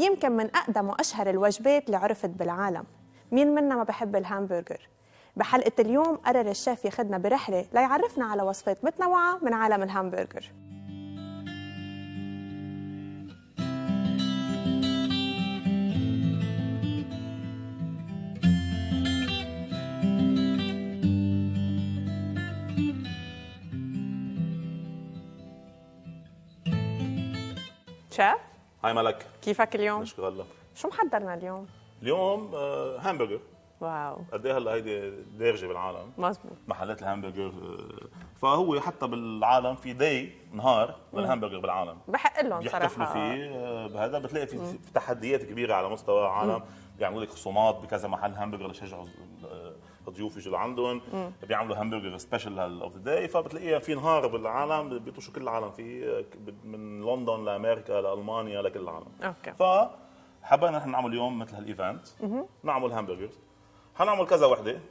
يمكن من أقدم وأشهر الوجبات اللي عرفت بالعالم. مين منا ما بحب الهامبرجر؟ بحلقة اليوم قرر الشيف ياخدنا برحلة ليعرفنا على وصفات متنوعة من عالم الهامبرجر. شيف؟ هاي ملك كيفك اليوم؟ نشكر الله شو محضرنا اليوم؟ اليوم آه، همبرجر wow. قد إيه هلأ هيدي دارجة بالعالم؟ مزبوط. محلات الهمبرجر آه، فهو حتى بالعالم في day نهار للهمبرجر بالعالم. بحق لهم بيحتفلوا صراحة فيه آه، بهذا بتلاقي في في تحديات كبيرة على مستوى العالم. بيعملوا لك خصومات بكذا محل همبرجر ليشجعوا آه، الضيوف يجوا لعندهم. بيعملوا همبرجر special of the day فبتلاقيها في نهار بالعالم بيطوشوا كل العالم فيه آه، من لندن لأمريكا لألمانيا لكل العالم. okay. فحبينا نحن نعمل اليوم مثل هال event نعمل hamburgers حنعمل كذا وحدة.